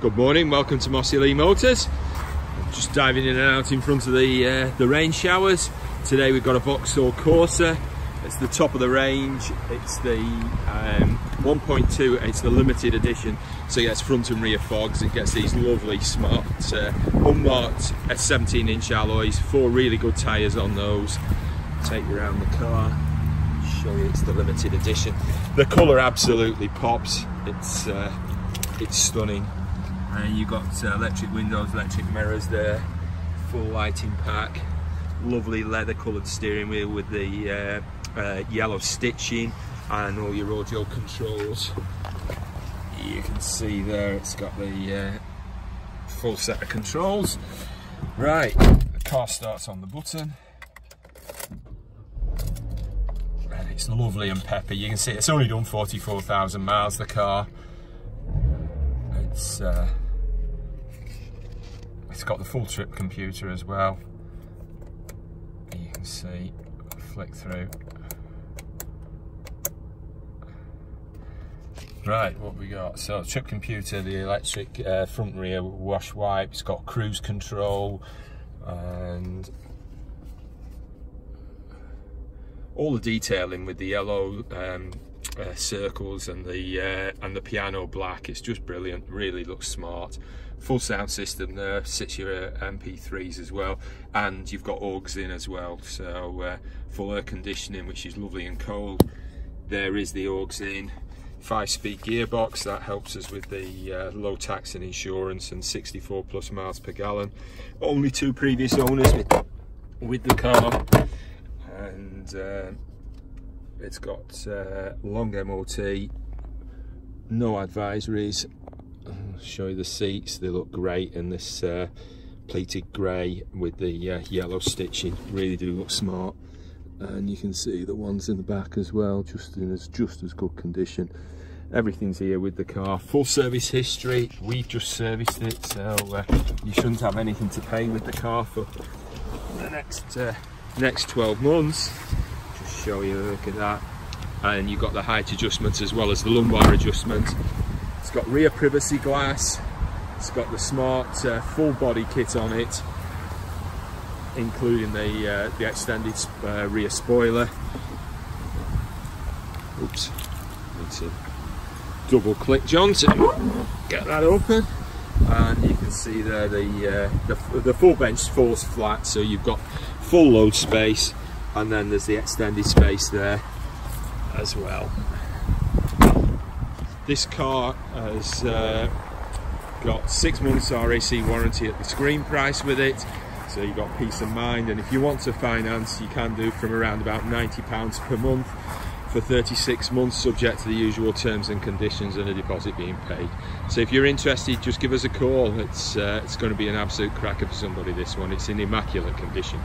Good morning, welcome to Mossy Lea Motors. Just diving in and out in front of the uh, the rain showers. Today we've got a Vauxhall Corsa. It's the top of the range. It's the um, 1.2. It's the limited edition. So it front and rear fogs. It gets these lovely smart uh, unmarked 17 inch alloys. Four really good tyres on those. Take you around the car. Show you it's the limited edition. The colour absolutely pops. It's uh, it's stunning and you've got uh, electric windows, electric mirrors there, full lighting pack, lovely leather coloured steering wheel with the uh, uh, yellow stitching and all your audio controls. You can see there it's got the uh, full set of controls. Right, the car starts on the button. And it's lovely and peppy. You can see it's only done 44,000 miles, the car. It's uh, it's got the full trip computer as well. You can see, flick through. Right, what we got? So trip computer, the electric uh, front rear wash wipe. It's got cruise control and all the detailing with the yellow um, uh, circles and the uh, and the piano black. It's just brilliant. Really looks smart. Full sound system there. Sits your uh, mp3s as well. And you've got aux in as well. So uh, full air conditioning which is lovely and cold. There is the aux in. Five speed gearbox. That helps us with the uh, low tax and insurance and 64 plus miles per gallon. Only two previous owners with, with the car. And uh, it's got uh, long MOT, no advisories. I'll show you the seats, they look great in this uh, plated grey with the uh, yellow stitching, really do look smart. And you can see the ones in the back as well, just in as just as good condition. Everything's here with the car. Full service history, we've just serviced it, so uh, you shouldn't have anything to pay with the car for the next uh, next 12 months show you, look at that. And you've got the height adjustment as well as the lumbar adjustment. It's got rear privacy glass. It's got the smart uh, full body kit on it, including the, uh, the extended uh, rear spoiler. Oops, need to double click John to get that open. And you can see there the, uh, the, the full bench falls flat, so you've got full load space and then there's the extended space there as well. This car has uh, got six months RAC warranty at the screen price with it, so you've got peace of mind. And if you want to finance, you can do from around about £90 per month for 36 months, subject to the usual terms and conditions and a deposit being paid. So if you're interested, just give us a call. It's uh, it's going to be an absolute cracker for somebody. This one, it's in immaculate condition.